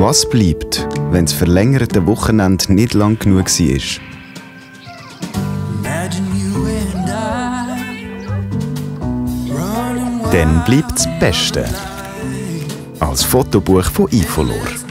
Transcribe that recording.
Was bleibt, wenn das verlängerte Wochenende nicht lang genug war? Dann bleibt das Beste. Als Fotobuch von Ifolor.